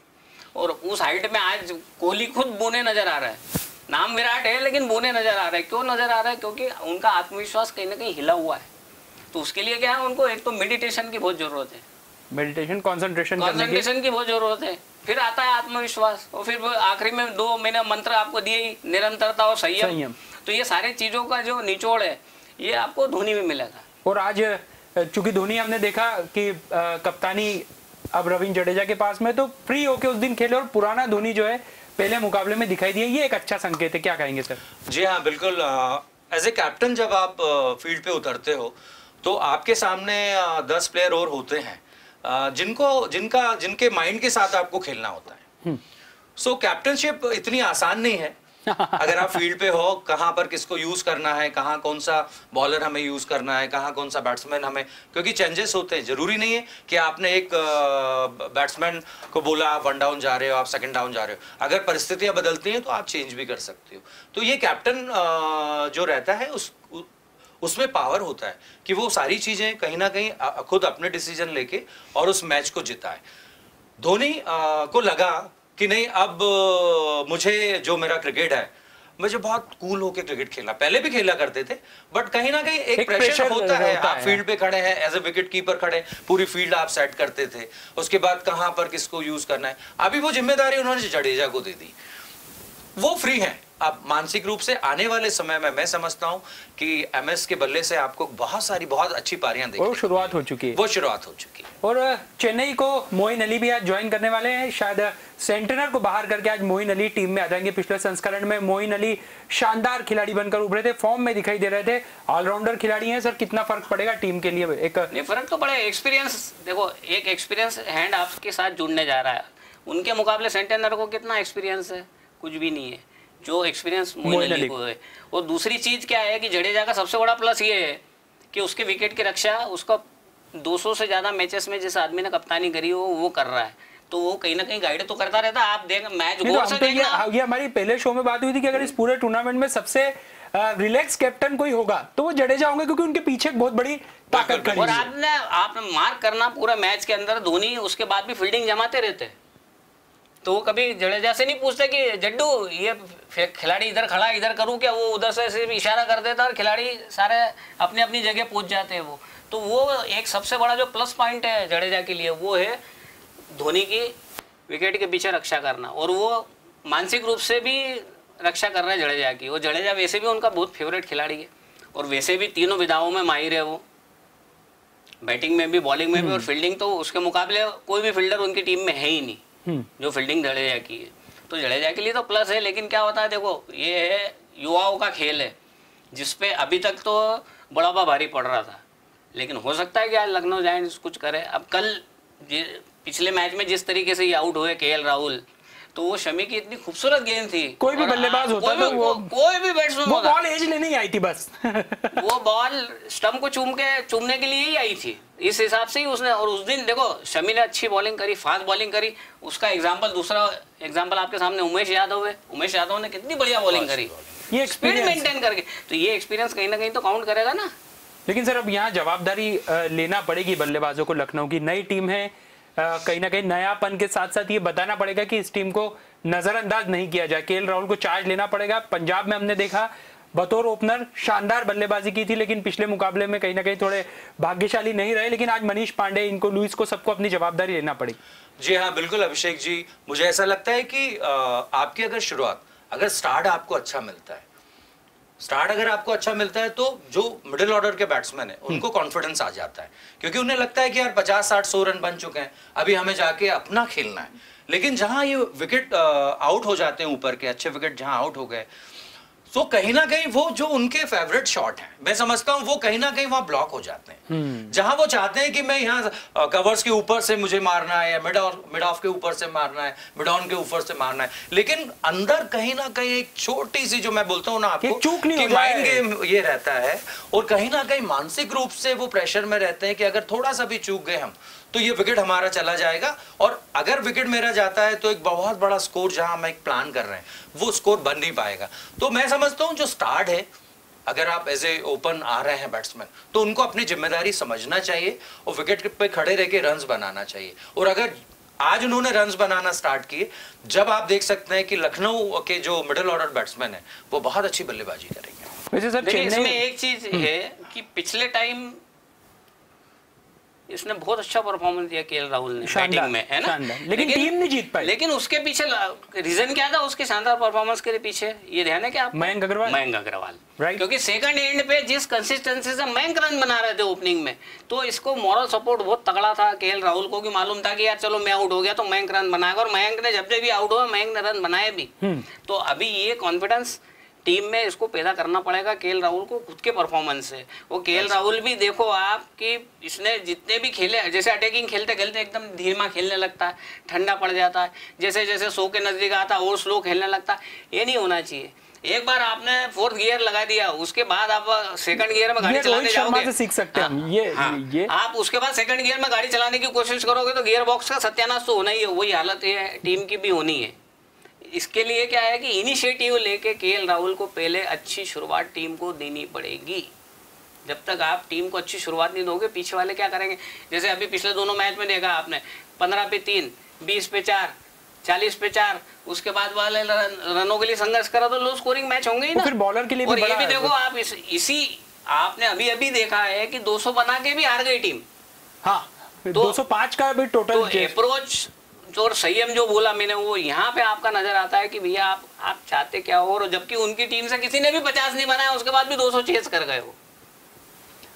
और उस हाइट में आज कोहली खुद बोने नज़र आ रहा है। नाम विराट है लेकिन बोने नज़र आ रहा है। क्यों नज़र आ रहा है? क्योंकि उनका आत्मविश्वास कहीं ना कहीं हिला हुआ है। तो उसके लिए क्या है? उनको एक तो मेडिटेशन की बहुत ज़रूरत है। मेडिटेशन कंसंट्रेशन करने की? कॉन्सेंट्रेशन की बहुत ज़रूरत है। फिर आता है आत्मविश्वास। और फिर आखिरी में दो मैंने मंत्र आपको दिए ही निरंतरता और संयम। तो ये सारे चीज़ों का जो निचोड़ है ये आपको धोनी में मिलेगा। और आज चूँकि धोनी हमने देखा कि अ, कप्तानी अब रविंद्र जडेजा के पास में तो फ्री होके उस दिन खेले और पुराना धोनी जो है पहले मुकाबले में दिखाई दिया। ये एक अच्छा संकेत है। क्या कहेंगे सर? जी हाँ बिल्कुल एज ए कैप्टन जब आप फ़ील्ड पे उतरते हो तो आपके सामने दस प्लेयर और होते हैं। जिनको जिनका जिनके माइंड के साथ आपको खेलना होता है। सो कैप्टनशिप इतनी आसान नहीं है। अगर आप फ़ील्ड पे हो, कहाँ पर किसको यूज़ करना है, कहाँ कौन सा बॉलर हमें यूज़ करना है, कहाँ कौन सा बैट्समैन हमें, क्योंकि चेंजेस होते हैं। ज़रूरी नहीं है कि आपने एक बैट्समैन को बोला, आप वन डाउन जा रहे हो, आप सेकंड डाउन जा रहे हो। अगर परिस्थितियाँ बदलती हैं तो आप चेंज भी कर सकते हो। तो ये कैप्टन जो रहता है, उस उसमें पावर होता है कि वो सारी चीज़ें कहीं ना कहीं खुद अपने डिसीज़न लेके और उस मैच को जिताए। धोनी को लगा कि नहीं अब मुझे जो मेरा क्रिकेट है मुझे बहुत कूल होके क्रिकेट खेलना। पहले भी खेला करते थे बट कहीं ना कहीं एक, एक प्रेशर प्रेशर होता है होता आप। फ़ील्ड पे खड़े हैं एज ए विकेट कीपर खड़े पूरी फ़ील्ड आप सेट करते थे उसके बाद कहाँ पर किसको यूज़ करना है। अभी वो ज़िम्मेदारी उन्होंने जडेजा को दे दी। वो फ्री हैं। अब मानसिक रूप से आने वाले समय में मैं समझता हूँ कि एमएस के बल्ले से आपको बहुत सारी बहुत अच्छी पारियाँ वो देखी शुरुआत हो चुकी है। वो शुरुआत हो चुकी है। और चेन्नई को मोइन अली भी आज ज्वाइन करने वाले हैं। शायद सेंटनर को बाहर करके आज मोइन अली टीम में आ जाएँगे। पिछले संस्करण में मोइन अली शानदार खिलाड़ी बनकर उभरे थे फॉर्म में दिखाई दे रहे थे। ऑलराउंडर खिलाड़ी हैं सर कितना फ़र्क पड़ेगा टीम के लिए? एक फ़र्क तो पड़ेगा एक्सपीरियंस देखो एक एक्सपीरियंस हैंड आपके साथ जुड़ने जा रहा है। उनके मुकाबले सेंटेनर को कितना एक्सपीरियंस है? कुछ भी नहीं है। जो एक्सपीरियंस मोइन अली। को है और दूसरी चीज़ क्या है कि जडेजा का सबसे बड़ा प्लस ये है कि उसके विकेट की रक्षा उसका 200 से ज़्यादा मैचेस में जिस आदमी ने कप्तानी करी हो वो कर रहा है। तो वो कहीं ना कहीं गाइड तो करता रहता आप देख मैच तो से तो ये ये हमारी पहले शो में बात हुई थी कि अगर इस पूरे टूर्नामेंट में सबसे रिलैक्स कैप्टन कोई होगा तो वो जडेजा होंगे क्योंकि उनके पीछे बहुत बड़ी ताकत और आपने आपने मार्क करना पूरा मैच के अंदर धोनी उसके बाद भी फील्डिंग जमाते रहते। तो वो कभी जडेजा से नहीं पूछते कि जड्डू ये खिलाड़ी इधर खड़ा इधर करूँ क्या? वो उधर से सिर्फ़ इशारा कर देता और खिलाड़ी सारे अपनी अपनी जगह पहुँच जाते हैं वो। तो वो एक सबसे बड़ा जो प्लस पॉइंट है जडेजा के लिए वो है धोनी की विकेट के पीछे रक्षा करना। और वो मानसिक रूप से भी रक्षा कर रहे हैं जडेजा की। और जडेजा वैसे भी उनका बहुत फेवरेट खिलाड़ी है। और वैसे भी तीनों विधाओं में माहिर है वो। बैटिंग में भी बॉलिंग में भी और फील्डिंग तो उसके मुकाबले कोई भी फील्डर उनकी टीम में है ही नहीं। हम्म। जो फील्डिंग जडेजा की है तो जडेजा के लिए तो प्लस है, लेकिन क्या होता है, देखो, ये है, युवाओं का खेल है, जिसपे अभी तक तो बड़ापा भारी पड़ रहा था। लेकिन हो सकता है कि आज लखनऊ जाए कुछ करे। अब कल पिछले मैच में जिस तरीके से ये आउट हुए के राहुल तो वो शमी की इतनी खूबसूरत गेंद थी। कोई भी बल्लेबाज होता कोई तो भी- वो- कोई भी बैट्समैन वो बॉल एज लेने ही आई थी बस। वो बॉल स्टंप को चूम के चूमने के लिए ही आई थी। इस हिसाब से ही उसने और उस दिन देखो शमी ने अच्छी बॉलिंग करी फास्ट बॉलिंग करी। उसका एग्ज़ाम्पल दूसरा एग्ज़ाम्पल आपके सामने उमेश यादव है। उमेश यादव ने कितनी बढ़िया बॉलिंग करी। ये स्पीड मेंटेन करके। तो ये एक्सपीरियंस कहीं ना कहीं तो काउंट करेगा ना। लेकिन सर अब यहाँ जवाबदारी लेना पड़ेगी बल्लेबाजों को। लखनऊ की नई टीम है। कहीं ना कहीं नयापन के साथ साथ ये बताना पड़ेगा कि इस टीम को नजरअंदाज नहीं किया जाए। के राहुल को चार्ज लेना पड़ेगा। पंजाब में हमने देखा बतौर ओपनर शानदार बल्लेबाजी की थी, लेकिन पिछले मुकाबले में कहीं ना कहीं थोड़े भाग्यशाली नहीं रहे। लेकिन आज मनीष पांडे, इनको लुइस को सबको अपनी जवाबदारी लेना पड़ेगी जी हाँ बिल्कुल अभिषेक जी। मुझे ऐसा लगता है कि आपकी अगर शुरुआत, अगर स्टार्ट आपको अच्छा मिलता है स्टार्ट अगर आपको अच्छा मिलता है तो जो मिडिल ऑर्डर के बैट्समैन है उनको कॉन्फिडेंस आ जाता है। क्योंकि उन्हें लगता है कि यार पचास साठ सौ रन बन चुके हैं अभी हमें जाके अपना खेलना है। लेकिन जहाँ ये विकेट आउट हो जाते हैं ऊपर के अच्छे विकेट जहाँ आउट हो गए तो कहीं ना कहीं वो जो उनके फेवरेट शॉट हैं मैं समझता हूँ वो कहीं ना कहीं वहाँ ब्लॉक हो जाते हैं। जहाँ वो चाहते हैं कि मैं यहाँ कवर्स के ऊपर से मुझे मारना है या मिड मिड ऑफ़ के ऊपर से मारना है मिड ऑन के ऊपर से मारना है। लेकिन अंदर कहीं ना कहीं एक छोटी सी जो मैं बोलता हूँ ना आपको चूक नहीं माइंड गेम ये रहता है और कहीं ना कहीं मानसिक रूप से वो प्रेशर में रहते हैं कि अगर थोड़ा सा भी चूक गए हम तो ये विकेट हमारा चला जाएगा। और अगर विकेट मेरा जाता है तो एक बहुत बड़ा स्कोर जहाँ हम एक प्लान कर रहे हैं वो स्कोर बन नहीं पाएगा। तो मैं समझता हूँ जो स्टार्ट है अगर आप एज ए ओपन आ रहे हैं बैट्समैन तो उनको अपनी ज़िम्मेदारी समझना चाहिए और विकेट पे खड़े रह के रन बनाना चाहिए। और अगर आज उन्होंने रन बनाना स्टार्ट किए जब आप देख सकते हैं कि लखनऊ के जो मिडिल ऑर्डर बैट्समैन है वो बहुत अच्छी बल्लेबाजी करेंगे। इसमें एक चीज़ है कि पिछले टाइम इसने बहुत अच्छा परफॉर्मेंस दिया के राहुल ने बैटिंग में है ना शानदार। लेकिन टीम नहीं जीत पाई। लेकिन उसके पीछे रीजन क्या था उसके शानदार परफॉर्मेंस के पीछे ये ध्यान है क्या मयंक अग्रवाल? मयंक अग्रवाल Right. क्योंकि सेकंड एंड पे जिस कंसिस्टेंसी से मयंक रन बना रहे थे ओपनिंग में तो इसको मॉरल सपोर्ट बहुत तगड़ा था के राहुल को भी मालूम था कि यार चलो मैं आउट हो गया तो मयंक रन बनाएगा और मयंक ने जब जब भी आउट हुआ मयंक ने रन बनाए भी तो अभी ये कॉन्फिडेंस टीम में इसको पैदा करना पड़ेगा के राहुल को खुद के परफॉर्मेंस से। वो के राहुल भी देखो आप कि इसने जितने भी खेले जैसे अटैकिंग खेलते खेलते एकदम धीमा खेलने लगता है ठंडा पड़ जाता है जैसे जैसे सो के नज़दीक आता है और स्लो खेलने लगता है ये नहीं होना चाहिए। एक बार आपने फोर्थ गियर लगा दिया उसके बाद आप सेकंड गियर में गाड़ी चलाने जाओगे। से सीख सकते हैं हाँ, ये- हाँ, ये- आप उसके बाद सेकंड गियर में गाड़ी चलाने की कोशिश करोगे तो गियर बॉक्स का सत्यानाश तो होना ही है वही हालत है टीम की भी होनी है। इसके लिए क्या है कि इनिशिएटिव लेके के राहुल को पहले अच्छी शुरुआत टीम को देनी पड़ेगी। जब तक आप टीम को अच्छी शुरुआत नहीं दोगे पीछे वाले क्या करेंगे? जैसे अभी पिछले दोनों मैच में देखा आपने पंद्रह पे तीन बीस पे चार चालीस पे चार उसके बाद वाले रन, रनों के लिए संघर्ष करा तो लो स्कोरिंग मैच होंगे ही ना। फिर बॉलर के लिए भी ये भी देखो आप इस, इसी आपने अभी अभी देखा है कि 200 बना के भी हार गई टीम। हाँ तो- 205 का भी तो टोटल चेस। अप्रोच और संयम जो बोला मैंने, वो यहाँ पे आपका नज़र आता है कि भैया आप आप चाहते क्या हो? और जबकि उनकी टीम से किसी ने भी पचास नहीं बनाया, उसके बाद भी 200 चेस कर गए हो।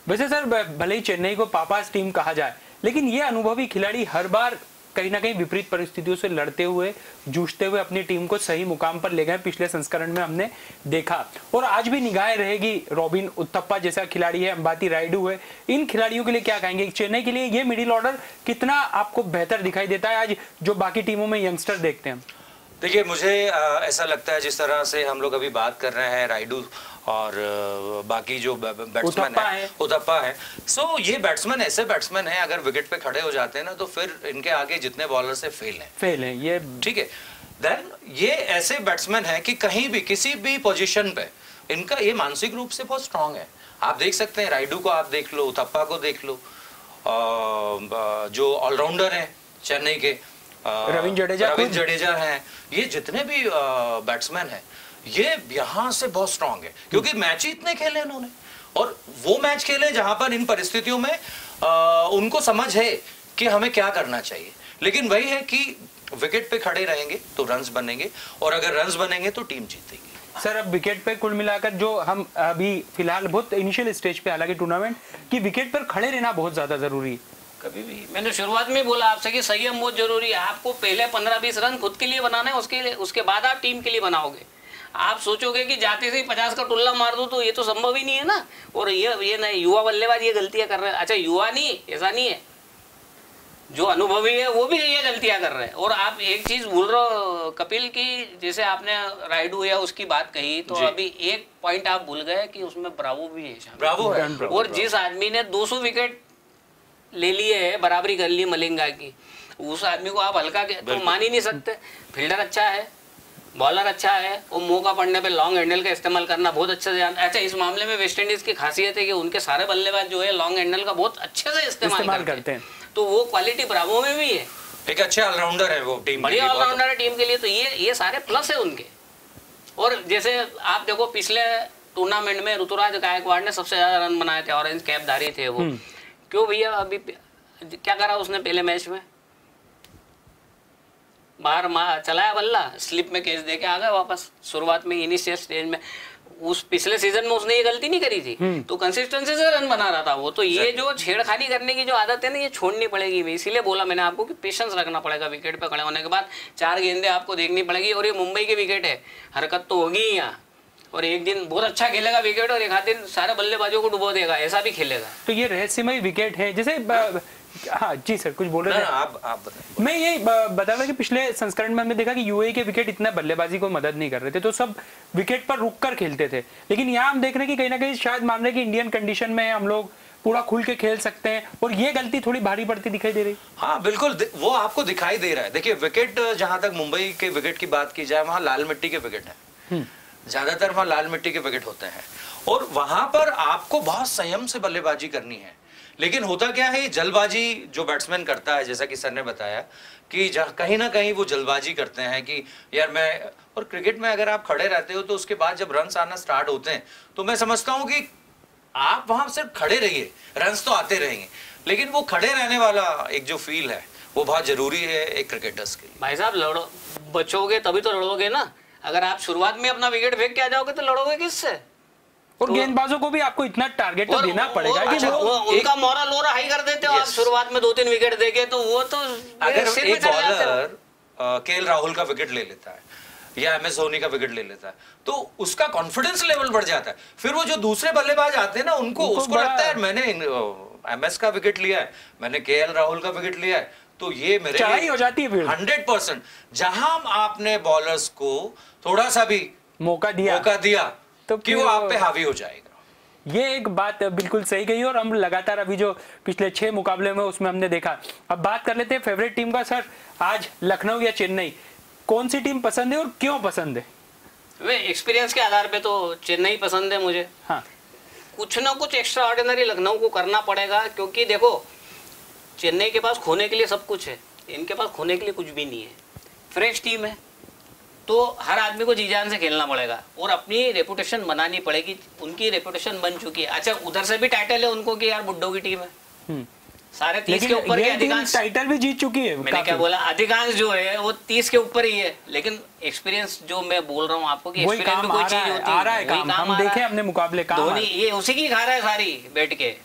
वैसे सर भले ही चेन्नई को पापा टीम कहा जाए, लेकिन ये अनुभवी खिलाड़ी हर बार कहीं ना कहीं विपरीत परिस्थितियों से लड़ते हुए, जूझते हुए अपनी टीम को सही मुकाम पर ले गए पिछले संस्करण में हमने देखा। और आज भी निगाह रहेगी रॉबिन उत्थप्पा जैसा खिलाड़ी है, अंबाती रायडू है। इन खिलाड़ियों के लिए क्या कहेंगे? चेन्नई के लिए ये मिडिल ऑर्डर कितना आपको बेहतर दिखाई देता है आज, जो बाकी टीमों में यंगस्टर देखते हैं? देखिए मुझे ऐसा लगता है जिस तरह से हम लोग अभी बात कर रहे हैं राइडू और बाकी जो बैट्समैन है। उतप्पा है। सो so, ये बैट्समैन ऐसे बैट्समैन हैं अगर विकेट पे खड़े हो जाते हैं ना तो फिर इनके आगे जितने बॉलर से फेल हैं। फेल है ये ठीक है? देन ये ऐसे बैट्समैन हैं कि कहीं भी किसी भी पोजीशन पे इनका ये मानसिक रूप से बहुत स्ट्रांग है। आप देख सकते हैं राइडू को आप देख लो उथप्पा को देख लो जो ऑलराउंडर हैं चेन्नई के रविंद्र जडेजा रविंद्र जडेजा हैं। ये जितने भी बैट्समैन हैं ये यहाँ से बहुत स्ट्रांग है क्योंकि मैच ही इतने खेले इन्होंने। और वो मैच खेले जहाँ पर इन परिस्थितियों में अ, उनको समझ है कि हमें क्या करना चाहिए। लेकिन वही है कि विकेट पे खड़े रहेंगे तो रन्स बनेंगे और अगर रन्स बनेंगे तो टीम जीतेगी। सर अब विकेट पे कुल मिलाकर जो हम अभी फ़िलहाल बहुत इनिशियल स्टेज पे हालाँकि टूर्नामेंट कि विकेट पर खड़े रहना बहुत ज़्यादा ज़रूरी है। कभी भी। मैंने शुरुआत में बोला आपसे कि संयम बहुत ज़रूरी है। आपको पहले पंद्रह बीस रन खुद के लिए बनाना है उसके लिए उसके बाद आप टीम के लिए बनाओगे। आप सोचोगे कि जाते से ही पचास का टुल्ला मार दो तो ये तो संभव ही नहीं है ना। और ये ये नहीं युवा बल्लेबाज ये गलतियाँ कर रहे हैं। अच्छा युवा नहीं ऐसा नहीं है। जो अनुभवी है वो भी ये गलतियाँ कर रहे हैं। और आप एक चीज़ भूल रहे हो कपिल की जैसे आपने राइडू या उसकी बात कही तो अभी एक पॉइंट आप भूल गए कि उसमें ब्रावो भी है ब्रावो है। और जिस आदमी ने 200 विकेट ले लिए है बराबरी कर ली मलिंगा की। उस आदमी को आप हल्का के तो मान ही नहीं सकते। फील्डर अच्छा है बॉलर अच्छा है और मौका पड़ने पे लॉन्ग हैंडल का इस्तेमाल करना बहुत अच्छे से जानता अच्छा इस मामले में वेस्ट इंडीज की खासियत है कि उनके सारे बल्लेबाज जो है लॉन्ग हैंडल का बहुत अच्छे से इस्तेमाल, करते, करते हैं। तो वो क्वालिटी ब्रावो में भी है। एक अच्छे ऑलराउंडर है वो टीम के बढ़िया लिए ऑलराउंडर है टीम के लिए तो ये ये सारे प्लस है उनके। और जैसे आप देखो पिछले टूर्नामेंट में ऋतुराज गायकवाड़ ने सबसे ज़्यादा रन बनाए थे ऑरेंज कैपधारी थे वो। क्यों भैया? अभी क्या करा उसने पहले मैच में? बाहर मा- चलाया बल्ला स्लिप में कैच दे के आ गया वापस। शुरुआत में इनिशियल स्टेज में। उस पिछले सीज़न में उसने ये गलती नहीं करी थी। तो कंसिस्टेंसी से रन बना रहा था वो। तो ये जो छेड़खानी करने की जो आदत है ना ये छोड़नी पड़ेगी इसीलिए बोला मैंने आपको कि पेशेंस रखना पड़ेगा विकेट पे खड़े होने के बाद। चार गेंदे आपको देखनी पड़ेगी और ये मुंबई की विकेट है। हरकत तो होगी ही यहाँ। और एक दिन बहुत अच्छा खेलेगा विकेट और एक आध दिन सारे बल्लेबाजों को डुबो देगा ऐसा भी खेलेगा। तो ये रहस्यमय विकेट है। जैसे हाँ जी सर कुछ बोल रहे ना, थे? आप आप बताएँ मैं ये बता रहा कि पिछले संस्करण में हमने देखा कि यूएई के विकेट इतना बल्लेबाजी को मदद नहीं कर रहे थे तो सब विकेट पर रुक कर खेलते थे। लेकिन यहाँ हम देख रहे हैं कि कहीं ना कहीं शायद मान रहे कि इंडियन कंडीशन में हम लोग पूरा खुल के खेल सकते हैं और ये गलती थोड़ी भारी पड़ती दिखाई दे रही। हाँ बिल्कुल वो आपको दिखाई दे रहा है। देखिए विकेट जहाँ तक मुंबई के विकेट की बात की जाए वहाँ लाल मिट्टी के विकेट हैं। ज़्यादातर वहाँ लाल मिट्टी के विकेट होते हैं। और वहाँ पर आपको बहुत संयम से बल्लेबाजी करनी है। लेकिन होता क्या है जल्दबाजी जो बैट्समैन करता है, जैसा कि सर ने बताया, कि कहीं ना कहीं वो जल्दबाजी करते हैं कि, यार मैं और क्रिकेट में अगर आप खड़े रहते हो तो उसके बाद जब रन आना स्टार्ट होते हैं तो मैं समझता हूँ कि आप वहाँ सिर्फ़ खड़े रहिए। रन्स तो आते रहेंगे। लेकिन वो खड़े रहने वाला एक जो फील है, वो बहुत ज़रूरी है एक क्रिकेटर्स के लिए। भाई साहब, लड़ो, बचोगे तभी तो लड़ोगे ना। अगर आप शुरुआत में अपना विकेट फेंक के आ जाओगे तो लड़ोगे किससे? और तो- गेंदबाजों को भी आपको इतना टारगेट तो देना पड़ेगा कि अच्छा, वो वो उनका मोरल और हाई कर देते हो आप शुरुआत में दो तीन विकेट देके तो वो तो अगर एक। बॉलर के राहुल का विकेट ले लेता है या एम एस धोनी का विकेट ले लेता है तो उसका कॉन्फिडेंस लेवल बढ़ जाता है। फिर वो जो दूसरे बल्लेबाज आते हैं ना उनको उनको उसको लगता है मैंने एम एस का विकेट लिया है मैंने के राहुल का विकेट लिया है तो ये मेरे चढ़ाई हो जाती है हंड्रेड परसेंट। जहाँ आपने बॉलर्स को थोड़ा सा भी मौका दिया मौका दिया तो कि वो आप पे हावी हो जाएगा। ये एक बात बिल्कुल सही कही और हम लगातार अभी जो पिछले छह मुकाबले में उसमें हमने देखा। अब बात कर लेते हैं फेवरेट टीम का सर आज लखनऊ या चेन्नई। कौन सी टीम पसंद है और क्यों पसंद है? वे एक्सपीरियंस के आधार पे तो चेन्नई पसंद है मुझे। हाँ। कुछ ना कुछ एक्स्ट्रा ऑर्डिनरी लखनऊ को करना पड़ेगा क्योंकि देखो चेन्नई के पास खोने के लिए सब कुछ है इनके पास खोने के लिए कुछ भी नहीं है। फ्रेश टीम है तो हर आदमी को जी जान से खेलना पड़ेगा और अपनी रेपुटेशन बनानी पड़ेगी उनकी रेपुटेशन बन चुकी है। अच्छा उधर से भी टाइटल है उनको कि यार बुड्ढों की टीम है। हम्म। सारे तीस के ऊपर अधिकांश टाइटल भी जीत चुकी है मैंने क्या बोला? अधिकांश जो है वो तीस के ऊपर ही है। लेकिन एक्सपीरियंस जो मैं बोल रहा हूँ आपको कि एक्सपीरियंस कोई चीज़ होती है वही काम। हम आ रहा देखे है। अपने मुकाबले धोनी। ये उसी की खा रहा है सारी बैठ के।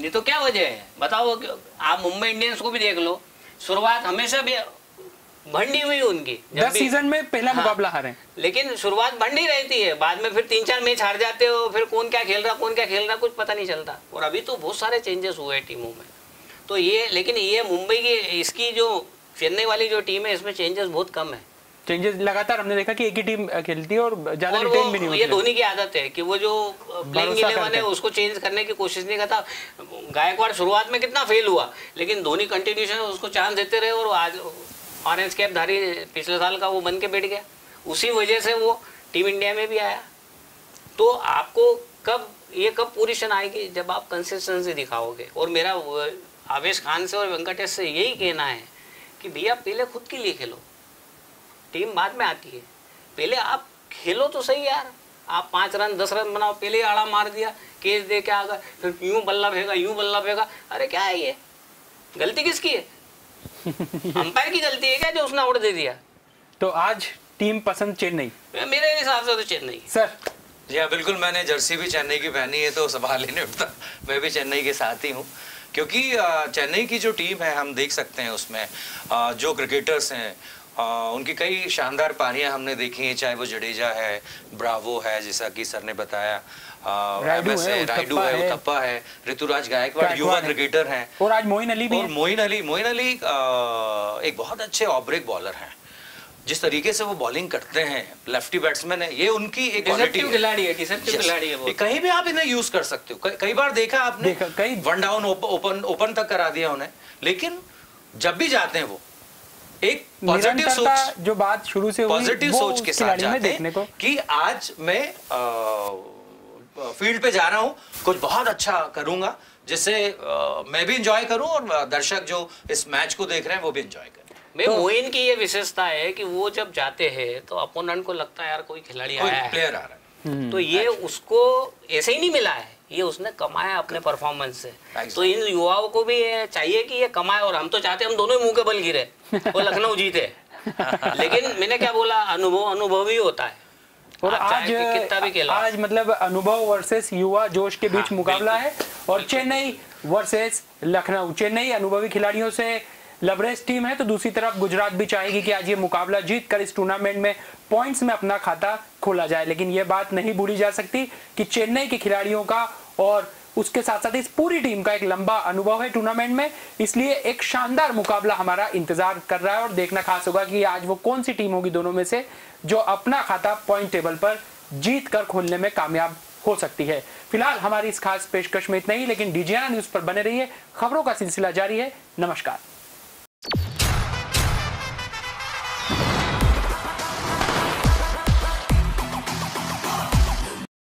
नहीं तो क्या वजह है? बताओ आप मुंबई इंडियंस को भी देख लो। शुरुआत हमेशा भी भंडी हुई उनकी। दस सीज़न में पहला हाँ। मुकाबला हारे। लेकिन शुरुआत भंडी रहती है। बाद में फिर तीन चार मैच हार जाते हो फिर कौन क्या खेल रहा कौन क्या खेल रहा कुछ पता नहीं चलता। और अभी तो बहुत सारे चेंजेस हुए हैं टीमों में। तो ये लेकिन ये मुंबई की इसकी जो चेन्नई वाली जो टीम है इसमें चेंजेस बहुत कम है। चेंजेस लगातार हमने देखा कि एक ही टीम खेलती है और ज़्यादा रिटेन भी नहीं ये धोनी की आदत है कि वो जो प्लेइंग इलेवन है उसको चेंज करने की कोशिश नहीं करता। गायकवाड़ शुरुआत में कितना फेल हुआ लेकिन धोनी कंटिन्यूशन उसको चांस देते रहे और आज ऑरेंज कैप धारी पिछले साल का वो बन के बैठ गया। उसी वजह से वो टीम इंडिया में भी आया। तो आपको कब ये कब पोजीशन आएगी जब आप कंसिस्टेंसी दिखाओगे? और मेरा आवेश खान से और वेंकटेश से यही कहना है कि भैया पहले खुद के लिए खेलो। टीम बाद में आती है। पहले आप खेलो तो सही यार। आप पाँच रन दस रन बनाओ पहले आड़ा मार दिया केस दे के आ गए फिर यूँ बल्ला फेंका यूँ बल्ला फेंका। अरे क्या है ये? गलती किसकी है? अंपायर की गलती है क्या जो उसने आउट दे दिया? तो आज टीम पसंद चेन्नई। मेरे हिसाब से तो चेन्नई। सर। जी हाँ बिल्कुल मैंने जर्सी भी चेन्नई की पहनी है तो सवाल ही नहीं उठता। मैं भी चेन्नई के साथ ही हूँ। क्योंकि चेन्नई की जो टीम है हम देख सकते हैं उसमें जो क्रिकेटर्स हैं अ, उनकी कई शानदार पारियाँ हमने देखी हैं चाहे वो जडेजा है ब्रावो है जैसा कि सर ने बताया। MS है, रायडू है है। है ऋतुराज गायकवाड़ युवा क्रिकेटर हैं। और आज मोइन अली भी और मोइन अली मोइन अली एक बहुत अच्छे ऑफ़ ब्रेक बॉलर हैं। जिस तरीके से वो बॉलिंग करते हैं लेफ्टी बैट्समैन है ये उनकी एक क्वालिटी डिसेप्टिव खिलाड़ी है. खिलाड़ी है वो। कहीं भी आप इन्हें यूज़ कर सकते हो। कई, कई बार देखा आपने कई- वन डाउन ओपन ओपन तक करा दिया उन्हें। लेकिन जब भी जाते हैं वो एक पॉजिटिव सोच जो बात शुरू से पॉजिटिव सोच के साथ जाते देखने को। कि आज मैं फ़ील्ड पे जा रहा हूँ कुछ बहुत अच्छा करूँगा जिससे मैं भी इंजॉय करूँ और दर्शक जो इस मैच को देख रहे हैं वो भी इंजॉय करें। मैं तो- मोइन की ये विशेषता है कि वो जब जाते हैं तो अपोनेंट को लगता है यार कोई खिलाड़ी आया है। प्लेयर आ रहा है। तो ये उसको ऐसे ही नहीं मिला है। ये उसने कमाया अपने परफॉर्मेंस से। तो इन युवाओं को भी ये चाहिए कि ये कमाए और हम तो चाहते हम दोनों ही मुँह के बल गिरे और लखनऊ जीते। लेकिन मैंने क्या बोला अनुभव अनुभव ही होता है। और आज कितना भी खेला। आज मतलब अनुभव वर्सेस युवा जोश के बीच हाँ, मुकाबला है और चेन्नई वर्सेस लखनऊ। चेन्नई अनुभवी खिलाड़ियों से लबरेज टीम है तो दूसरी तरफ़ गुजरात भी चाहेगी कि आज ये मुकाबला जीत कर इस टूर्नामेंट में पॉइंट्स में अपना खाता खोला जाए, लेकिन ये बात नहीं भूली जा सकती कि चेन्नई के खिलाड़ियों का और उसके साथ साथ इस पूरी टीम का एक लंबा अनुभव है टूर्नामेंट में, इसलिए एक शानदार मुकाबला हमारा इंतज़ार कर रहा है और देखना खास होगा कि आज वो कौन सी टीम होगी दोनों में से जो अपना खाता पॉइंट टेबल पर जीत कर खोलने में कामयाब हो सकती है। फ़िलहाल हमारी इस खास पेशकश में इतना ही, लेकिन डीजीआर न्यूज़ पर बने रहिए। खबरों का सिलसिला जारी है। नमस्कार।